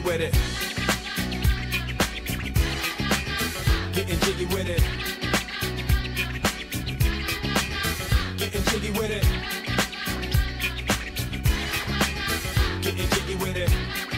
jiggy with it. Getting jiggy with it. Getting jiggy with it. Getting jiggy with it.